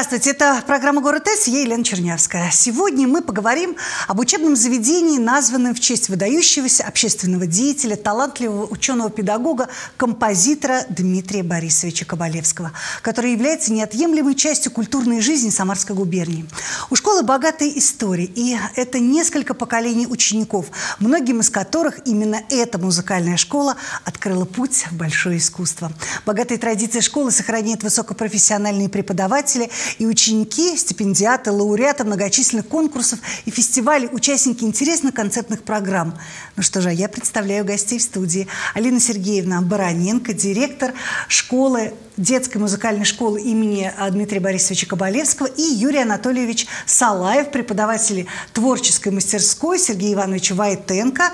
Здравствуйте, это программа «Город С», я Елена Чернявская. Сегодня мы поговорим об учебном заведении, названном в честь выдающегося общественного деятеля, талантливого ученого-педагога, композитора Дмитрия Борисовича Кабалевского, который является неотъемлемой частью культурной жизни Самарской губернии. У школы богатая история, и это несколько поколений учеников, многим из которых именно эта музыкальная школа открыла путь в большое искусство. Богатые традиции школы сохраняют высокопрофессиональные преподаватели, и ученики, стипендиаты, лауреаты многочисленных конкурсов и фестивалей, участники интересных концертных программ. Ну что же, я представляю гостей в студии. Алина Сергеевна Бароненко, директор школы детской музыкальной школы имени а, Дмитрия Борисовича Кабалевского и Юрий Анатольевич Салаев, преподаватели творческой мастерской Сергей Иванович Войтенко,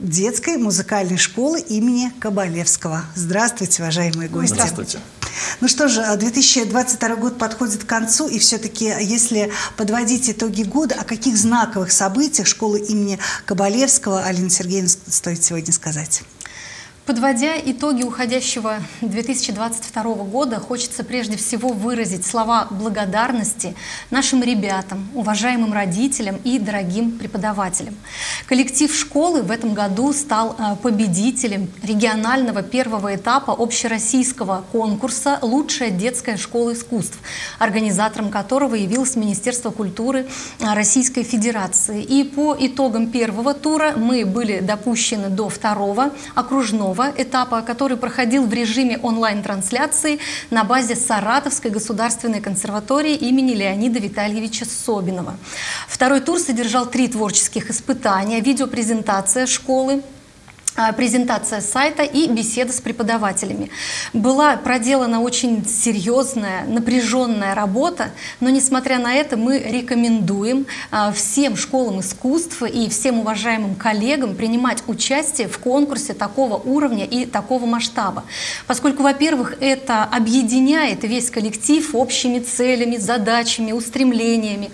детской музыкальной школы имени Кабалевского. Здравствуйте, уважаемые гости. Здравствуйте. Ну что же, 2022 год подходит к концу, и все-таки, если подводить итоги года, о каких знаковых событиях школы имени Кабалевского Алина Сергеевна стоит сегодня сказать? Подводя итоги уходящего 2022 года, хочется прежде всего выразить слова благодарности нашим ребятам, уважаемым родителям и дорогим преподавателям. Коллектив школы в этом году стал э, победителем регионального первого этапа общероссийского конкурса «Лучшая детская школа искусств», организатором которого явилось Министерство культуры э, Российской Федерации. И по итогам первого тура мы были допущены до второго окружного второго этапа, который проходил в режиме онлайн-трансляции на базе Саратовской государственной консерватории имени Леонида Витальевича Собинова. Второй тур содержал три творческих испытания, видеопрезентация школы, презентация сайта и беседа с преподавателями. Была проделана очень серьезная, напряженная работа, но несмотря на это мы рекомендуем а, всем школам искусства и всем уважаемым коллегам принимать участие в конкурсе такого уровня и такого масштаба. Поскольку, во-первых, это объединяет весь коллектив общими целями, задачами, устремлениями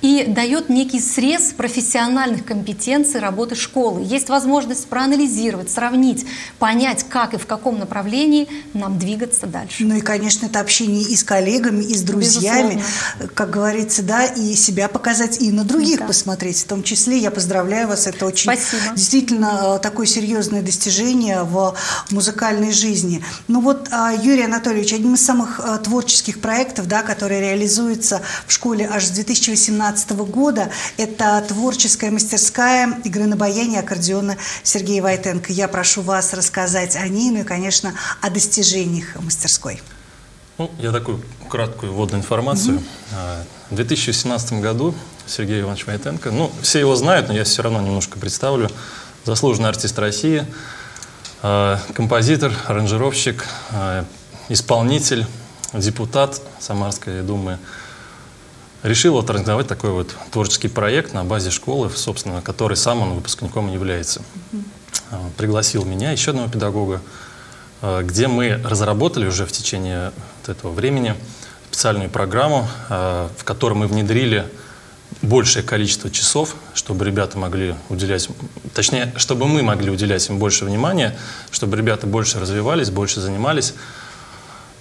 и дает некий срез профессиональных компетенций работы школы. Есть возможность проанализировать проанализировать, сравнить, понять, как и в каком направлении нам двигаться дальше. Ну и, конечно, это общение и с коллегами, и с друзьями, Безусловно. как говорится, да, и себя показать, и на других да. посмотреть. В том числе я поздравляю вас, это очень Спасибо. действительно э, такое серьезное достижение в музыкальной жизни. Ну вот, а, Юрий Анатольевич, одним из самых э, творческих проектов, да, который реализуется в школе аж с 2018 года, это творческая мастерская игры на баяне аккордеона Сергея Войтенко, я прошу вас рассказать о ней, ну и, конечно, о достижениях мастерской. Ну, я такую краткую вводную информацию. Mm-hmm. В 2017 году Сергей Иванович Войтенко, ну, все его знают, но я все равно немножко представлю, заслуженный артист России, а, композитор, аранжировщик, а, исполнитель, депутат Самарской Думы, решил вот организовать такой вот творческий проект на базе школы, собственно, который сам он выпускником является. Mm-hmm. Э, пригласил меня, еще одного педагога, э, где мы разработали уже в течение этого времени специальную программу, э, в которой мы внедрили большее количество часов, чтобы ребята могли уделять, точнее, чтобы мы могли уделять им больше внимания, чтобы ребята больше развивались, больше занимались.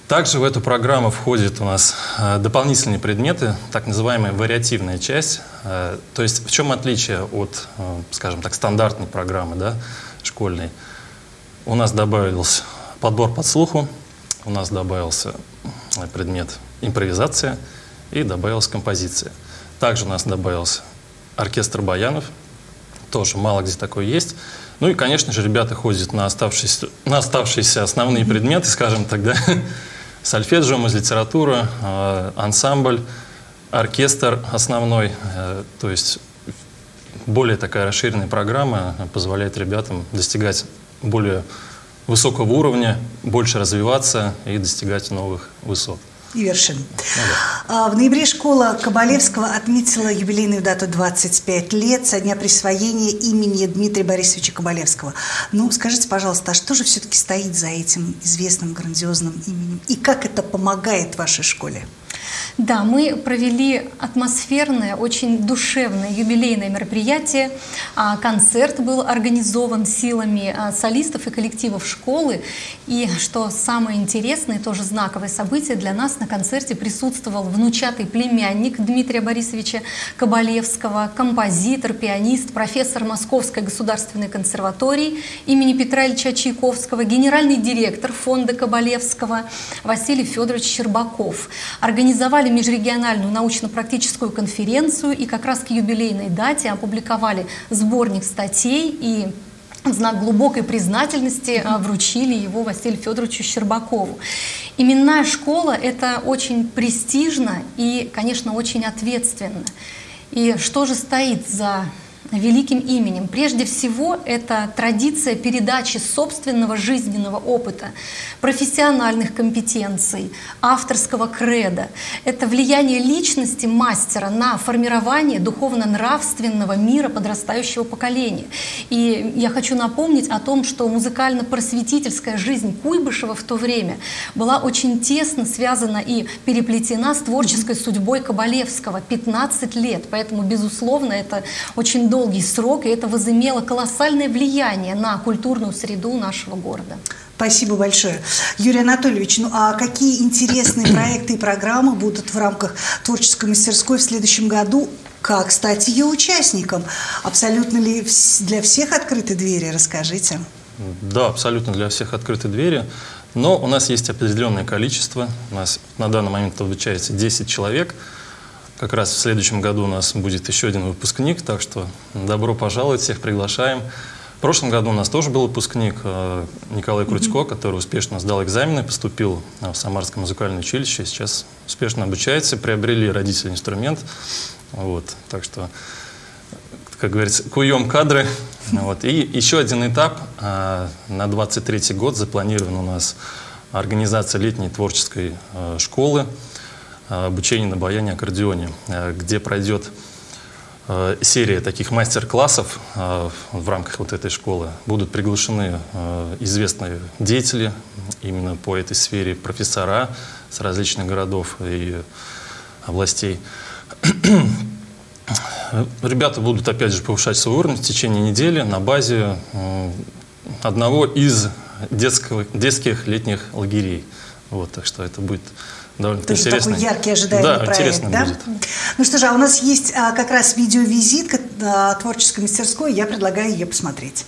Также в эту программу входят у нас дополнительные предметы, так называемая вариативная часть. То есть в чем отличие от, скажем так, стандартной программы, да? Школьный, у нас добавился подбор под слуху, у нас добавился предмет импровизация и добавилась композиция. Также у нас добавился оркестр баянов, тоже мало где такое есть. Ну и, конечно же, ребята ходят на оставшиеся, на оставшиеся основные предметы, скажем так, да, сольфеджио, литература, э, ансамбль, оркестр основной, э, то есть более такая расширенная программа позволяет ребятам достигать более высокого уровня, больше развиваться и достигать новых высот. И вершин. Ну, да. В ноябре школа Кабалевского отметила юбилейную дату 25 лет со дня присвоения имени Дмитрия Борисовича Кабалевского. Ну, скажите, пожалуйста, а что же все-таки стоит за этим известным, грандиозным именем? И как это помогает вашей школе? Да, мы провели атмосферное, очень душевное юбилейное мероприятие. А, концерт был организован силами а, солистов и коллективов школы. И что самое интересное, тоже знаковое событие для нас, на концерте присутствовал внучатый племянник Дмитрия Борисовича Кабалевского, композитор, пианист, профессор Московской государственной консерватории имени Петра Ильича Чайковского, генеральный директор фонда Кабалевского Василий Федорович Щербаков. Организовали организовали межрегиональную научно-практическую конференцию и как раз к юбилейной дате опубликовали сборник статей и в знак глубокой признательности а, вручили его Василию Федоровичу Щербакову. Именная школа – это очень престижно и, конечно, очень ответственно. И что же стоит за великим именем. Прежде всего, это традиция передачи собственного жизненного опыта, профессиональных компетенций, авторского креда. Это влияние личности мастера на формирование духовно-нравственного мира подрастающего поколения. И я хочу напомнить о том, что музыкально-просветительская жизнь Куйбышева в то время была очень тесно связана и переплетена с творческой судьбой Кабалевского 15 лет. Поэтому, безусловно, это очень долгий срок, и это возымело колоссальное влияние на культурную среду нашего города. Спасибо большое. Юрий Анатольевич, ну а какие интересные проекты и программы будут в рамках творческой мастерской в следующем году? Как стать ее участником? Абсолютно ли для всех открыты двери? Расскажите. Да, абсолютно для всех открыты двери. Но у нас есть определенное количество. У нас на данный момент обучается 10 человек – как раз в следующем году у нас будет еще один выпускник, так что добро пожаловать, всех приглашаем. В прошлом году у нас тоже был выпускник э, Николай Крутько, mm-hmm. который успешно сдал экзамены, поступил э, в Самарское музыкальное училище, сейчас успешно обучается, приобрели родители инструмент. Вот, так что, как говорится, куем кадры. Вот. И еще один этап э, на 23 год запланирован у нас организация летней творческой школы. Э, обучение на баяне аккордеоне, э, где пройдет э, серия таких мастер-классов в рамках вот этой школы. Будут приглашены известные деятели именно по этой сфере, профессора с различных городов и областей. Ребята будут, опять же, повышать свой уровень в течение недели на базе одного из детского, детских летних лагерей. Вот, так что это будет довольно Тоже интересный. такой яркий ожидаемый да, проект, да? Будет. Ну что же, а у нас есть а, как раз видеовизит а, творческой мастерской, я предлагаю ее посмотреть.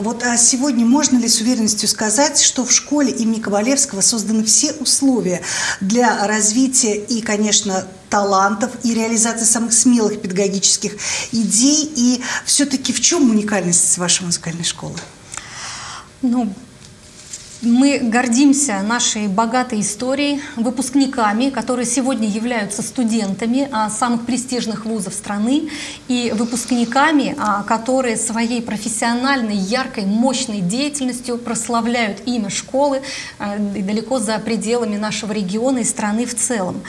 Вот а сегодня можно ли с уверенностью сказать, что в школе имени Ковалевского созданы все условия для развития и, конечно, талантов и реализации самых смелых педагогических идей? И все-таки в чем уникальность вашей музыкальной школы? Ну, мы гордимся нашей богатой историей, выпускниками, которые сегодня являются студентами а, самых престижных вузов страны, и выпускниками, а, которые своей профессиональной, яркой, мощной деятельностью прославляют имя школы и далеко за пределами нашего региона и страны в целом.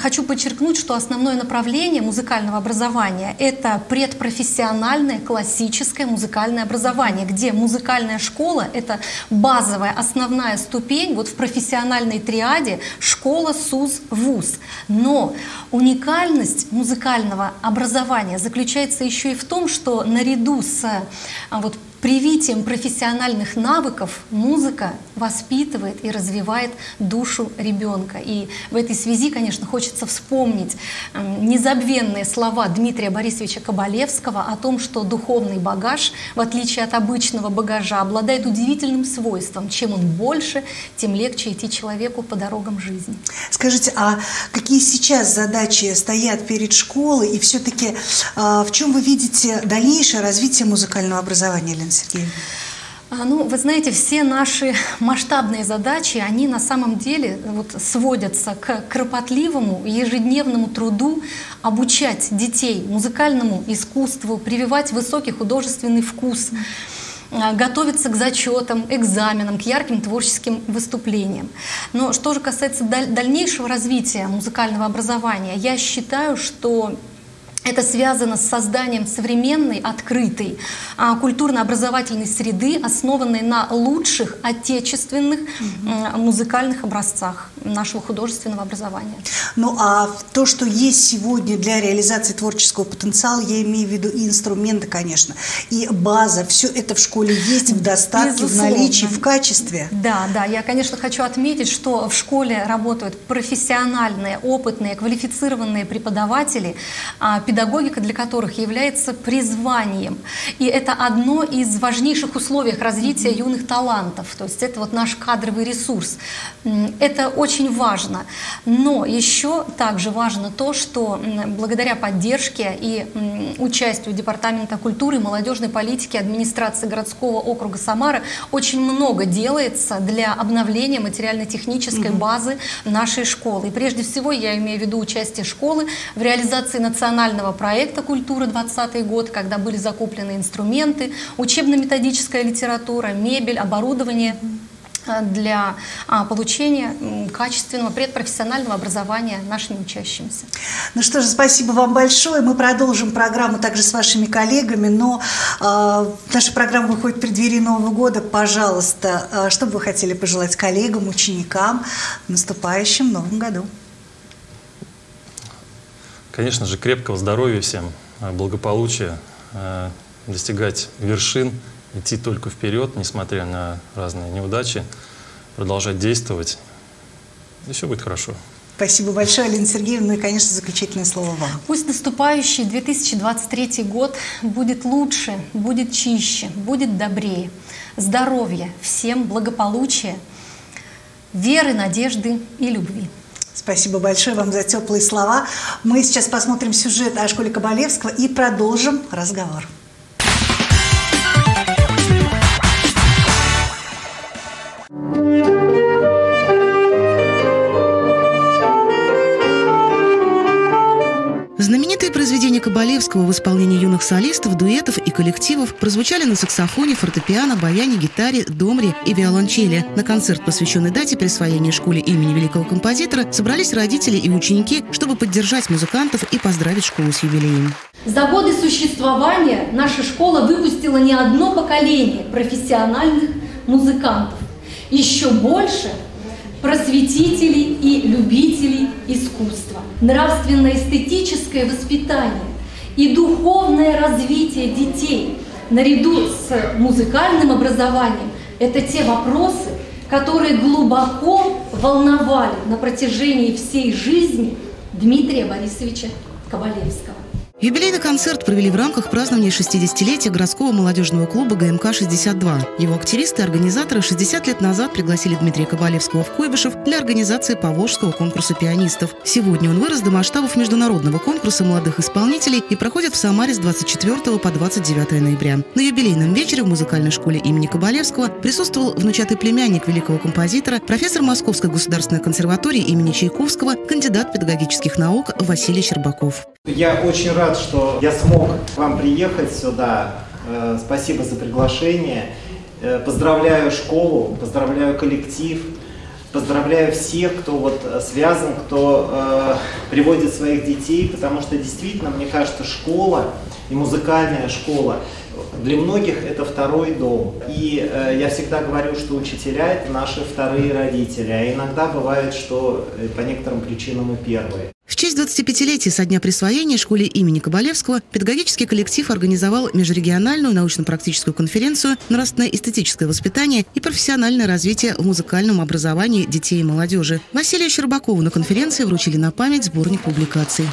Хочу подчеркнуть, что основное направление музыкального образования – это предпрофессиональное классическое музыкальное образование, где музыкальная школа – это база базовая, основная ступень вот в профессиональной триаде школа, СУЗ, ВУЗ. Но уникальность музыкального образования заключается еще и в том, что наряду с а, вот, Привитием профессиональных навыков музыка воспитывает и развивает душу ребенка. И в этой связи, конечно, хочется вспомнить незабвенные слова Дмитрия Борисовича Кабалевского о том, что духовный багаж, в отличие от обычного багажа, обладает удивительным свойством. Чем он больше, тем легче идти человеку по дорогам жизни. Скажите, а какие сейчас задачи стоят перед школой и все-таки а, в чем вы видите дальнейшее развитие музыкального образования, Елена Сергеевна? Ну, вы знаете, все наши масштабные задачи, они на самом деле вот сводятся к кропотливому ежедневному труду обучать детей музыкальному искусству, прививать высокий художественный вкус, а, готовиться к зачетам, экзаменам, к ярким творческим выступлениям. Но что же касается дальнейшего развития музыкального образования, я считаю, что это связано с созданием современной, открытой, а, культурно-образовательной среды, основанной на лучших отечественных mm-hmm. музыкальных образцах нашего художественного образования. Ну а то, что есть сегодня для реализации творческого потенциала, я имею в виду и инструменты, конечно, и база, все это в школе есть в достатке, Безусловно. в наличии, в качестве. Да, да, я, конечно, хочу отметить, что в школе работают профессиональные, опытные, квалифицированные преподаватели, а, педагогика для которых является призванием. И это одно из важнейших условий развития юных талантов. То есть это вот наш кадровый ресурс. Это очень важно. Но еще также важно то, что благодаря поддержке и участию Департамента культуры и молодежной политики администрации городского округа Самары очень много делается для обновления материально-технической базы нашей школы. И прежде всего я имею в виду участие школы в реализации национального федерального проекта «Культура 20 год», когда были закуплены инструменты, учебно-методическая литература, мебель, оборудование э, для а, получения качественного предпрофессионального образования нашими учащимися. Ну что же, спасибо вам большое. Мы продолжим программу также с вашими коллегами, но э, наша программа выходит в преддверии Нового года. Пожалуйста, э, что бы вы хотели пожелать коллегам, ученикам в наступающем Новом году? Конечно же, крепкого здоровья всем, э, благополучия, э, достигать вершин, идти только вперед, несмотря на разные неудачи, продолжать действовать, и все будет хорошо. Спасибо большое, Алина Сергеевна. Ну и, конечно, заключительное слово вам. Пусть наступающий 2023 год будет лучше, будет чище, будет добрее. Здоровья, всем благополучия, веры, надежды и любви. Спасибо большое вам за теплые слова. Мы сейчас посмотрим сюжет о школе Кабалевского и продолжим разговор. Кабалевского в исполнении юных солистов, дуэтов и коллективов прозвучали на саксофоне, фортепиано, баяне, гитаре, домре и виолончели. На концерт, посвященный дате присвоения школе имени великого композитора, собрались родители и ученики, чтобы поддержать музыкантов и поздравить школу с юбилеем. За годы существования наша школа выпустила не одно поколение профессиональных музыкантов. Еще больше просветителей и любителей искусства. Нравственно-эстетическое воспитание и духовное развитие детей наряду с музыкальным образованием – это те вопросы, которые глубоко волновали на протяжении всей жизни Дмитрия Борисовича Ковалевского. Юбилейный концерт провели в рамках празднования 60-летия городского молодежного клуба ГМК-62. Его активисты и организаторы 60 лет назад пригласили Дмитрия Ковалевского в Куйбышев для организации Поволжского конкурса пианистов. Сегодня он вырос до масштабов международного конкурса молодых исполнителей и проходит в Самаре с 24 по 29 ноября. На юбилейном вечере в музыкальной школе имени Кабалевского присутствовал внучатый племянник великого композитора, профессор Московской государственной консерватории имени Чайковского, кандидат педагогических наук Василий Щербаков. Я очень рад, что я смог к вам приехать сюда. Э, спасибо за приглашение. Э, поздравляю школу, поздравляю коллектив, поздравляю всех, кто вот связан, кто э, приводит своих детей, потому что действительно, мне кажется, школа и музыкальная школа для многих это второй дом. И э, я всегда говорю, что учителя это наши вторые родители, а иногда бывает, что э, по некоторым причинам и первые. В честь 25-летия со дня присвоения школе имени Кабалевского педагогический коллектив организовал межрегиональную научно-практическую конференцию «Нравственно-эстетическое воспитание и профессиональное развитие в музыкальном образовании детей и молодежи». Василию Щербакову на конференции вручили на память сборник публикаций.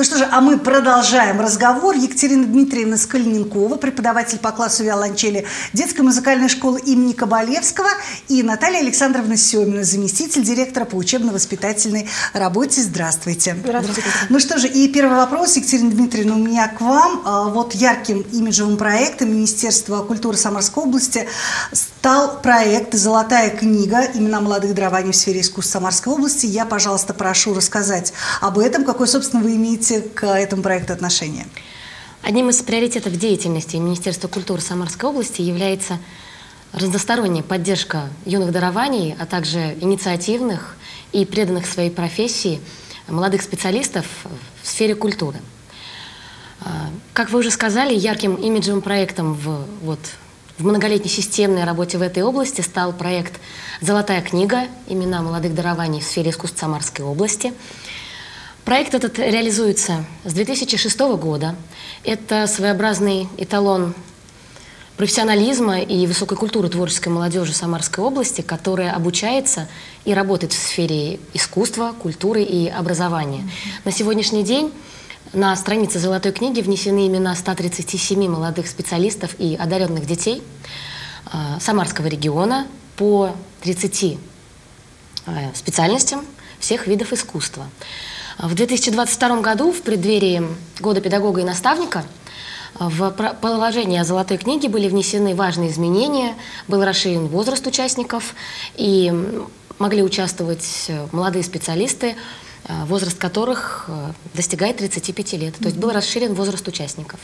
Ну что же, а мы продолжаем разговор. Екатерина Дмитриевна Скальненкова, преподаватель по классу виолончели детской музыкальной школы имени Кабалевского и Наталья Александровна Семина, заместитель директора по учебно-воспитательной работе. Здравствуйте. Здравствуйте. Ну что же, и первый вопрос, Екатерина Дмитриевна, у меня к вам. А, вот ярким имиджевым проектом Министерства культуры Самарской области стал проект «Золотая книга. Имена молодых дарований в сфере искусств Самарской области». Я, пожалуйста, прошу рассказать об этом. Какой, собственно, вы имеете к этому проекту отношение? Одним из приоритетов деятельности Министерства культуры Самарской области является разносторонняя поддержка юных дарований, а также инициативных и преданных своей профессии молодых специалистов в сфере культуры. А, как вы уже сказали, ярким имиджевым проектом в, вот, в многолетней системной работе в этой области стал проект «Золотая книга. Имена молодых дарований в сфере искусств Самарской области». Проект этот реализуется с 2006 года. Это своеобразный эталон профессионализма и высокой культуры творческой молодежи Самарской области, которая обучается и работает в сфере искусства, культуры и образования. На сегодняшний день на странице «Золотой книги» внесены имена 137 молодых специалистов и одаренных детей э, Самарского региона по 30 э, специальностям всех видов искусства. В 2022 году, в преддверии Года педагога и наставника, в положение о золотой книге были внесены важные изменения, был расширен возраст участников, и могли участвовать молодые специалисты, возраст которых э, достигает 35 лет. То есть был расширен возраст участников.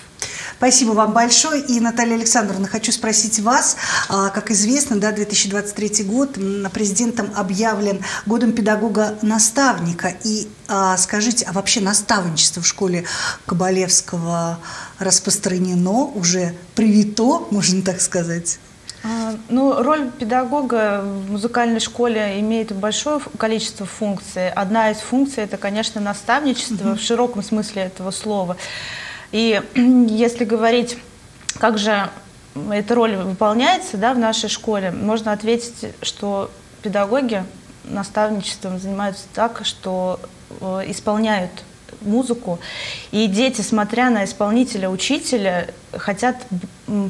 Спасибо вам большое. И, Наталья Александровна, хочу спросить вас. А, как известно, да, 2023 год президентом объявлен годом педагога-наставника. И а, скажите, а вообще наставничество в школе Кабалевского распространено, уже привито, можно так сказать? А, ну, роль педагога в музыкальной школе имеет большое количество функций. Одна из функций это, конечно, наставничество в широком смысле этого слова. И если говорить, как же эта роль выполняется да, в нашей школе, можно ответить, что педагоги наставничеством занимаются так, что э, исполняют музыку. И дети, смотря на исполнителя, учителя, хотят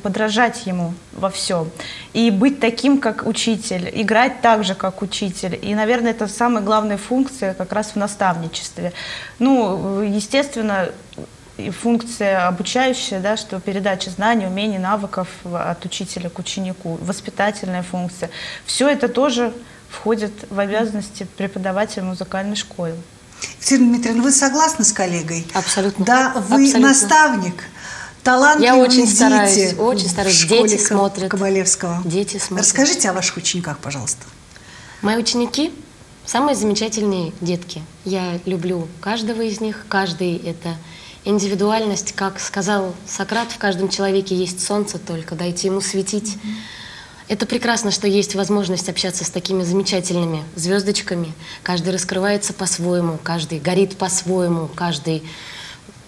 подражать ему во всем. И быть таким, как учитель, играть так же, как учитель. И, наверное, это самая главная функция как раз в наставничестве. Ну, естественно, и функция обучающая, да, что передача знаний, умений, навыков от учителя к ученику, воспитательная функция. Все это тоже входит в обязанности преподавателя музыкальной школы. Екатерина Дмитриевна, вы согласны с коллегой? Абсолютно. Да, вы Абсолютно. наставник, талантливые Я очень дети стараюсь, очень стараюсь. Дети смотрят. Кабалевского. Дети смотрят. Расскажите о ваших учениках, пожалуйста. Мои ученики самые замечательные детки. Я люблю каждого из них. Каждый — это индивидуальность. Как сказал Сократ, в каждом человеке есть солнце, только дайте ему светить. Mm-hmm. Это прекрасно, что есть возможность общаться с такими замечательными звездочками. Каждый раскрывается по-своему, каждый горит по-своему, каждый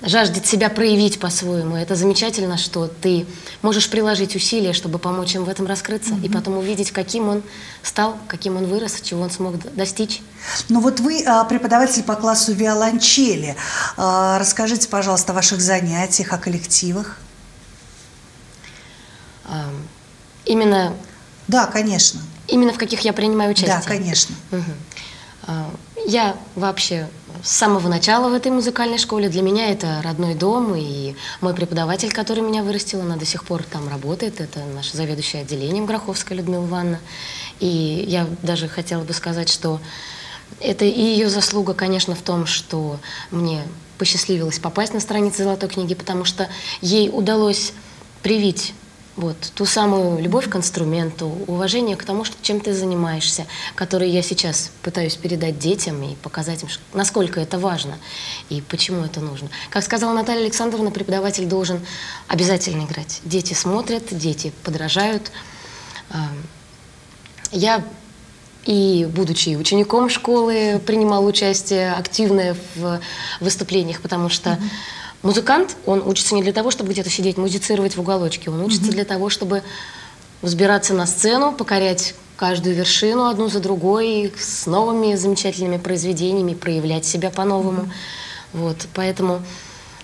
жаждет себя проявить по-своему. Это замечательно, что ты можешь приложить усилия, чтобы помочь им в этом раскрыться, mm-hmm. и потом увидеть, каким он стал, каким он вырос, чего он смог достичь. Ну вот вы а, преподаватель по классу виолончели. А, расскажите, пожалуйста, о ваших занятиях, о коллективах. Именно да, конечно. Именно в каких я принимаю участие? Да, конечно. Угу. Я вообще с самого начала в этой музыкальной школе. Для меня это родной дом, и мой преподаватель, который меня вырастил, она до сих пор там работает. Это наша заведующая отделением Гроховская Людмила Ивановна. И я даже хотела бы сказать, что это и ее заслуга, конечно, в том, что мне посчастливилось попасть на страницы Золотой книги, потому что ей удалось привить вот, ту самую любовь к инструменту, уважение к тому, что, чем ты занимаешься, которое я сейчас пытаюсь передать детям и показать им, насколько это важно и почему это нужно. Как сказала Наталья Александровна, преподаватель должен обязательно играть. Дети смотрят, дети подражают. Я и, будучи учеником школы, принимал участие активное в выступлениях, потому что mm-hmm. Музыкант, он учится не для того, чтобы где-то сидеть, музицировать в уголочке, он учится mm-hmm. для того, чтобы взбираться на сцену, покорять каждую вершину одну за другой, с новыми замечательными произведениями, проявлять себя по-новому. Mm-hmm. Вот, поэтому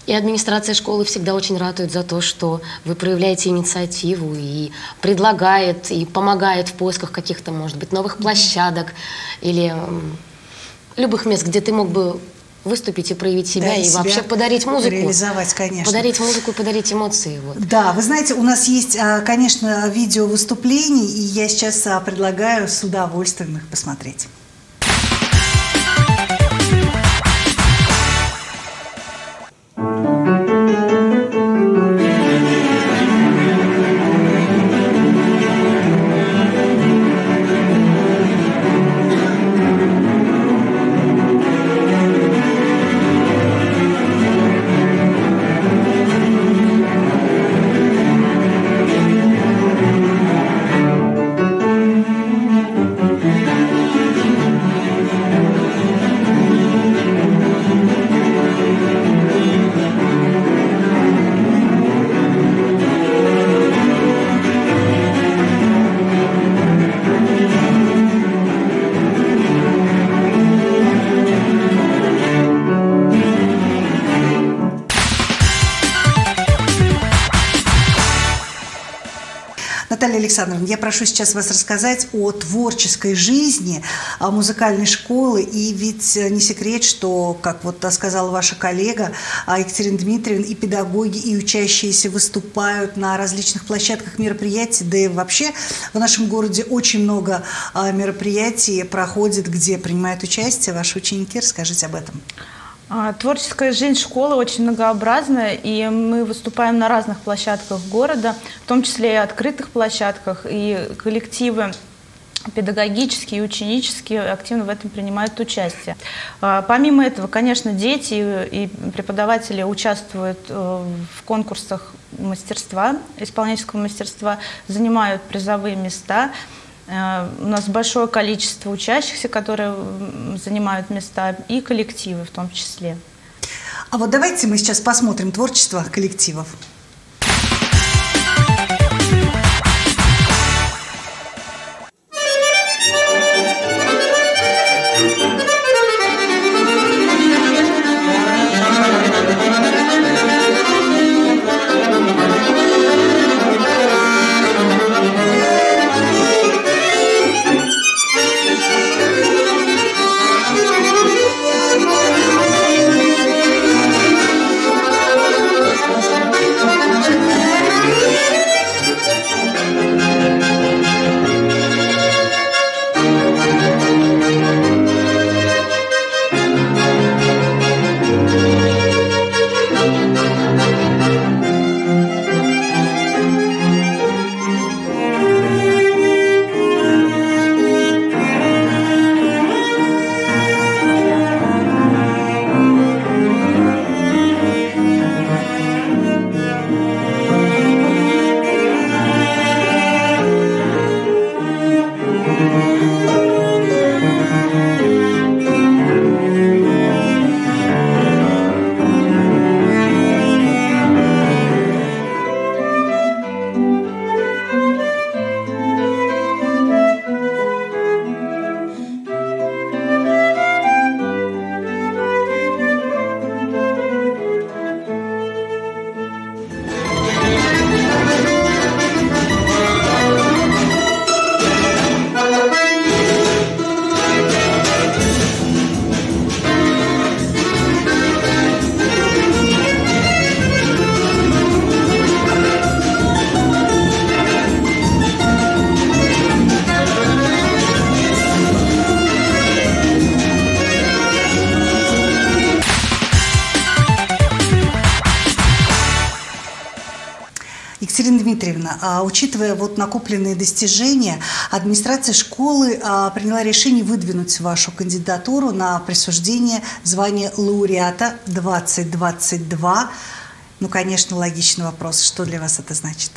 и администрация школы всегда очень ратует за то, что вы проявляете инициативу и предлагает, и помогает в поисках каких-то, может быть, новых площадок или любых мест, где ты мог бы выступить и проявить себя, да, и, и себя вообще подарить музыку. Реализовать, конечно. Подарить музыку и подарить эмоции. Вот. Да, вы знаете, у нас есть, а, конечно, видео выступлений, и я сейчас а, предлагаю с удовольствием их посмотреть. Александровна, я прошу сейчас вас рассказать о творческой жизни музыкальной школы. И ведь не секрет, что, как вот сказала ваша коллега Екатерина Дмитриевна, и педагоги, и учащиеся выступают на различных площадках мероприятий. Да и вообще в нашем городе очень много а, мероприятий проходит, где принимают участие ваши ученики. Расскажите об этом. А, творческая жизнь школы очень многообразная, и мы выступаем на разных площадках города, в том числе и открытых площадках, и коллективы педагогические и ученические активно в этом принимают участие. А, помимо этого, конечно, дети и преподаватели участвуют э, в конкурсах мастерства, исполнительского мастерства, занимают призовые места – у нас большое количество учащихся, которые занимают места, и коллективы в том числе. А вот давайте мы сейчас посмотрим творчество коллективов. Дмитриевна, а, учитывая вот накопленные достижения, администрация школы а, приняла решение выдвинуть вашу кандидатуру на присуждение звания лауреата 2022. Ну, конечно, логичный вопрос. Что для вас это значит?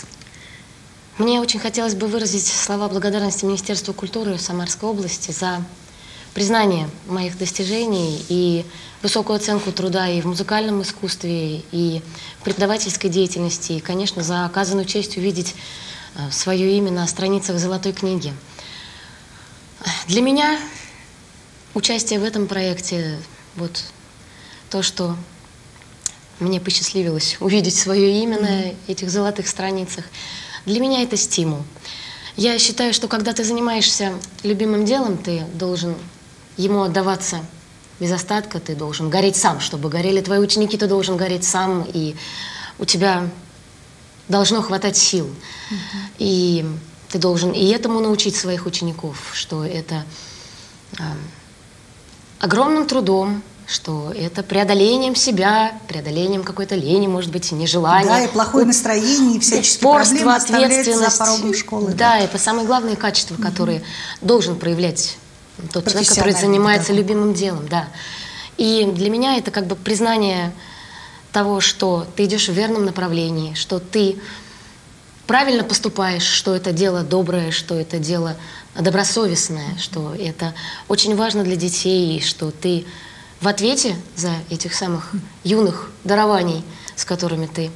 Мне очень хотелось бы выразить слова благодарности Министерству культуры Самарской области за признание моих достижений и высокую оценку труда и в музыкальном искусстве, и в преподавательской деятельности, и, конечно, за оказанную честь увидеть э, свое имя на страницах Золотой книги. Для меня участие в этом проекте, вот то, что мне посчастливилось увидеть свое имя на этих золотых страницах, для меня это стимул. Я считаю, что когда ты занимаешься любимым делом, ты должен ему отдаваться без остатка, ты должен гореть сам. Чтобы горели твои ученики, ты должен гореть сам, и у тебя должно хватать сил. Uh-huh. И ты должен и этому научить своих учеников, что это э, огромным трудом, что это преодолением себя, преодолением какой-то лени, может быть, нежелания. Да, и плохое настроение, и всяческие проблемы ответственность. за порогом школы. Да, да, это самые главные качества, которые угу. должен проявлять тот человек, который занимается да. любимым делом, да. И для меня это как бы признание того, что ты идешь в верном направлении, что ты правильно поступаешь, что это дело доброе, что это дело добросовестное, что это очень важно для детей, что ты в ответе за этих самых юных дарований, с которыми ты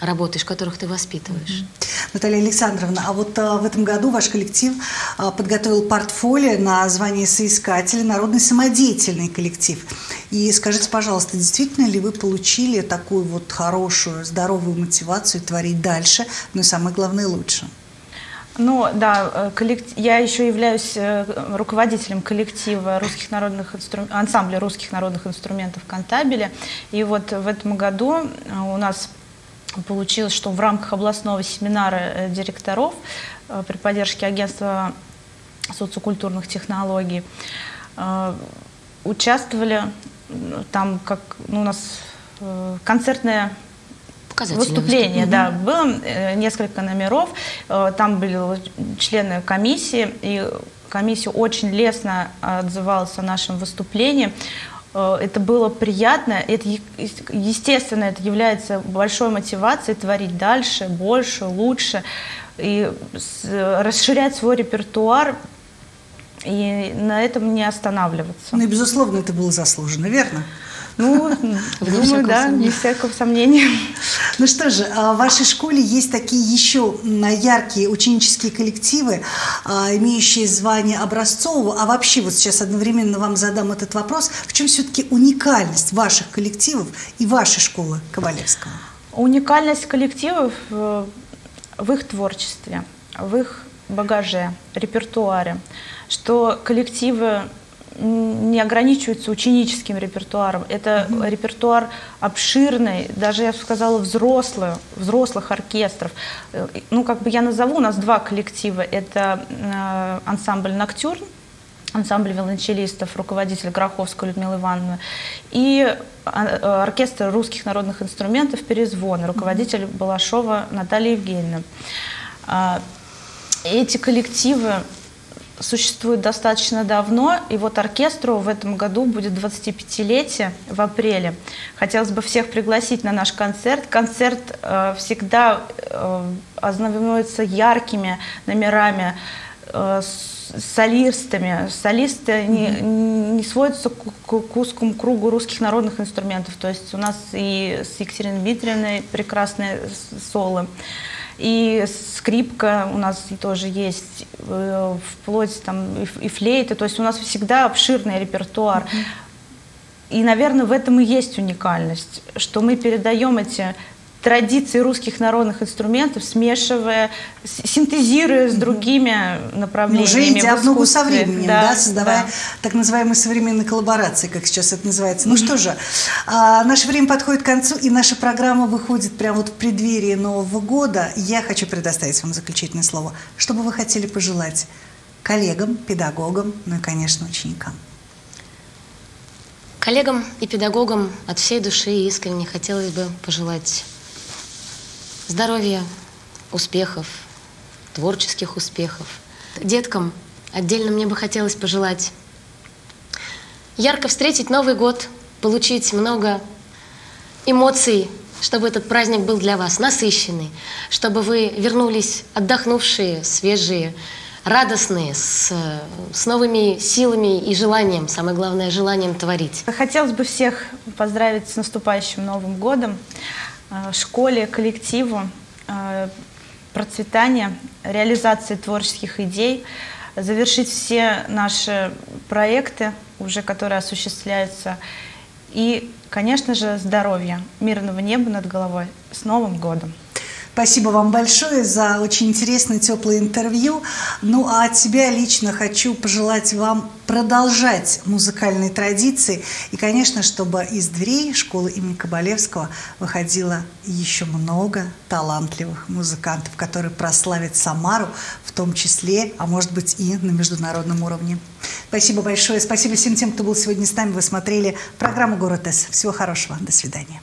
работаешь, которых ты воспитываешь. Наталья Александровна, а вот а, в этом году ваш коллектив а, подготовил портфолио на звание соискателя «Народный самодеятельный коллектив». И скажите, пожалуйста, действительно ли вы получили такую вот хорошую, здоровую мотивацию творить дальше, но самое главное, лучше? Ну да, э, я еще являюсь э, руководителем коллектива русских народных инстру... ансамбля русских народных инструментов Кантабеля. И вот в этом году у нас получилось, что в рамках областного семинара директоров при поддержке агентства социокультурных технологий участвовали там как ну, у нас концертная выступление, да. Было э, несколько номеров, э, там были члены комиссии, и комиссия очень лестно отзывалась о нашем выступлении. Э, это было приятно, это, естественно, это является большой мотивацией творить дальше, больше, лучше, и расширять свой репертуар, и на этом не останавливаться. Ну и, безусловно, это было заслуженно, верно? Ну, думаю, да, без всякого сомнения. Ну что же, а в вашей школе есть такие еще яркие ученические коллективы, а, имеющие звание образцового. А вообще, вот сейчас одновременно вам задам этот вопрос. В чем все-таки уникальность ваших коллективов и вашей школы Ковалевского? Уникальность коллективов в их творчестве, в их багаже, репертуаре, что коллективы не ограничиваются ученическим репертуаром. Это mm-hmm. репертуар обширный, даже я бы сказала взрослый, взрослых оркестров. Э, ну, как бы я назову, у нас два коллектива. Это э, ансамбль «Ноктюрн», ансамбль виолончелистов, руководитель Гроховская Людмила Ивановна, и э, оркестр русских народных инструментов «Перезвон», руководитель Балашова Наталья Евгеньевна. А, эти коллективы существует достаточно давно, и вот оркестру в этом году будет 25-летие в апреле. Хотелось бы всех пригласить на наш концерт. Концерт э, всегда э, ознаменуется яркими номерами, э, солистами. Солисты mm-hmm. не, не сводятся к, к, к узкому кругу русских народных инструментов. То есть у нас и с Екатериной Дмитриевной прекрасные соло. И скрипка у нас тоже есть, э, вплоть там и флейты. То есть у нас всегда обширный репертуар. И, наверное, в этом и есть уникальность, что мы передаем эти традиции русских народных инструментов, смешивая, синтезируя с другими направлениями. Уже идя в ногу со временем, да, да создавая да. так называемые современные коллаборации, как сейчас это называется. Ну что же, а, наше время подходит к концу, и наша программа выходит прямо вот в преддверии Нового года. Я хочу предоставить вам заключительное слово. Что бы вы хотели пожелать коллегам, педагогам, ну и, конечно, ученикам? Коллегам и педагогам от всей души искренне хотелось бы пожелать здоровья, успехов, творческих успехов. Деткам отдельно мне бы хотелось пожелать ярко встретить Новый год, получить много эмоций чтобы этот праздник был для вас насыщенный, чтобы вы вернулись отдохнувшие, свежие, радостные, с, с новыми силами и желанием, самое главное, желанием творить. Хотелось бы всех поздравить с наступающим Новым годом, школе, коллективу, э, процветания, реализации творческих идей, завершить все наши проекты, уже которые осуществляются, и, конечно же, здоровья, мирного неба над головой. С Новым годом! Спасибо вам большое за очень интересное, теплое интервью. Ну, а от себя лично хочу пожелать вам продолжать музыкальные традиции. И, конечно, чтобы из дверей школы имени Кабалевского выходило еще много талантливых музыкантов, которые прославят Самару, в том числе, а может быть и на международном уровне. Спасибо большое. Спасибо всем тем, кто был сегодня с нами. Вы смотрели программу «Город С». Всего хорошего. До свидания.